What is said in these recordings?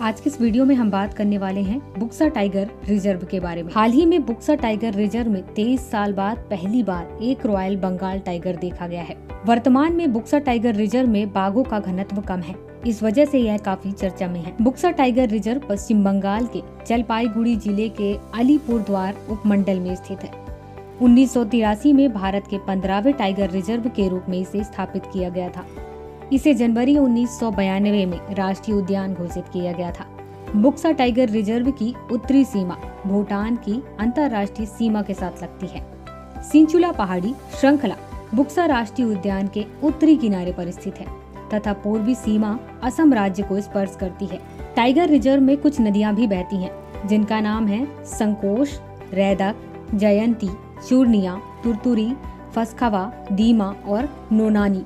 आज के इस वीडियो में हम बात करने वाले हैं बुक्सा टाइगर रिज़र्व के बारे में। हाल ही में बुक्सा टाइगर रिज़र्व में तेईस साल बाद पहली बार एक रॉयल बंगाल टाइगर देखा गया है। वर्तमान में बुक्सा टाइगर रिज़र्व में बाघों का घनत्व कम है। इस वजह से यह काफ़ी चर्चा में है। बुक्सा टाइगर रिज़र्व पश्चिम बंगाल के जलपाईगुड़ी ज़िले के अलीपुर द्वार उपमंडल में स्थित है। उन्नीस सौ तिरासी में भारत के पंद्रहवे टाइगर रिज़र्व के रूप में इसे स्थापित किया गया था। इसे जनवरी उन्नीस में राष्ट्रीय उद्यान घोषित किया गया था। बुक्सा टाइगर रिज़र्व की उत्तरी सीमा भूटान की अंतर्राष्ट्रीय सीमा के साथ लगती है। सिंचुला पहाड़ी श्रृंखला बुक्सा राष्ट्रीय उद्यान के उत्तरी किनारे पर स्थित है तथा पूर्वी सीमा असम राज्य को स्पर्श करती है। टाइगर रिज़र्व में कुछ नदियाँ भी बहती हैं, जिनका नाम है संकोश, रैदक, जयंती चूर्निया तुरतुरी, फसखवा, दीमा और नोनानी।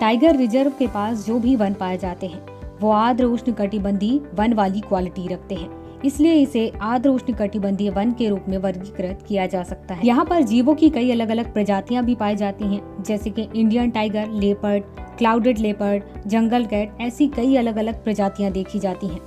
टाइगर रिज़र्व के पास जो भी वन पाए जाते हैं, वो आर्द्र उष्ण कटिबंधी वन वाली क्वालिटी रखते हैं। इसलिए इसे आर्द्र उष्ण कटिबंधीय वन के रूप में वर्गीकृत किया जा सकता है। यहाँ पर जीवों की कई अलग अलग प्रजातियाँ भी पाई जाती हैं, जैसे कि Indian tiger, leopard, clouded leopard, jungle cat, ऐसी कई अलग अलग प्रजातियाँ देखी जाती हैं।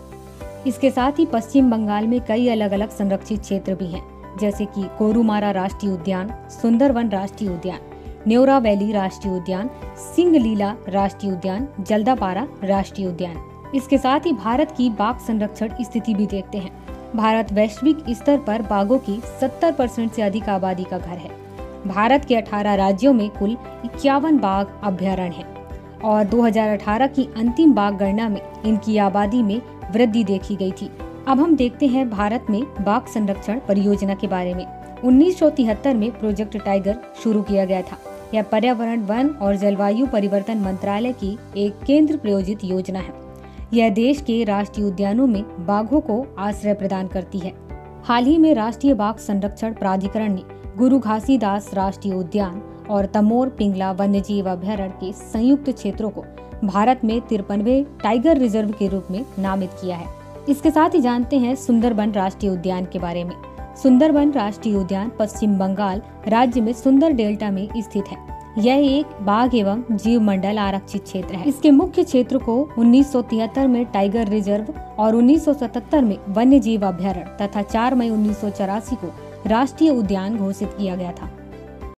इसके साथ ही पश्चिम बंगाल में कई अलग अलग संरक्षित क्षेत्र भी हैं, जैसे कि कोरुमारा राष्ट्रीय उद्यान, सुंदरवन राष्ट्रीय उद्यान। न्योरा वैली राष्ट्रीय उद्यान सिंगलीला राष्ट्रीय उद्यान, जल्दापारा राष्ट्रीय उद्यान। इसके साथ ही भारत की बाघ संरक्षण स्थिति भी देखते हैं। भारत वैश्विक स्तर पर बाघों की 70 परसेंट से अधिक आबादी का घर है। भारत के 18 राज्यों में कुल इक्यावन बाघ अभ्यारण्य है और 2018 की अंतिम बाघ गणना में इनकी आबादी में वृद्धि देखी गई थी। अब हम देखते हैं भारत में बाघ संरक्षण परियोजना के बारे में। उन्नीस सौ तिहत्तर में प्रोजेक्ट टाइगर शुरू किया गया था। यह पर्यावरण, वन और जलवायु परिवर्तन मंत्रालय की एक केंद्र प्रयोजित योजना है। यह देश के राष्ट्रीय उद्यानों में बाघों को आश्रय प्रदान करती है। हाल ही में राष्ट्रीय बाघ संरक्षण प्राधिकरण ने गुरु घासीदास राष्ट्रीय उद्यान और तमोर पिंगला वन्य जीव अभ्यारण्य के संयुक्त क्षेत्रों को भारत में तिरपनवे टाइगर रिज़र्व के रूप में नामित किया है। इसके साथ ही जानते हैं सुंदरबन राष्ट्रीय उद्यान के बारे में। सुंदरबन राष्ट्रीय उद्यान पश्चिम बंगाल राज्य में सुंदर डेल्टा में स्थित है। यह एक बाघ एवं जीव मंडल आरक्षित क्षेत्र है। इसके मुख्य क्षेत्र को 1973 में टाइगर रिज़र्व और 1977 में वन्य जीव अभ्यारण्य तथा 4 मई उन्नीस सौ चौरासी को राष्ट्रीय उद्यान घोषित किया गया था।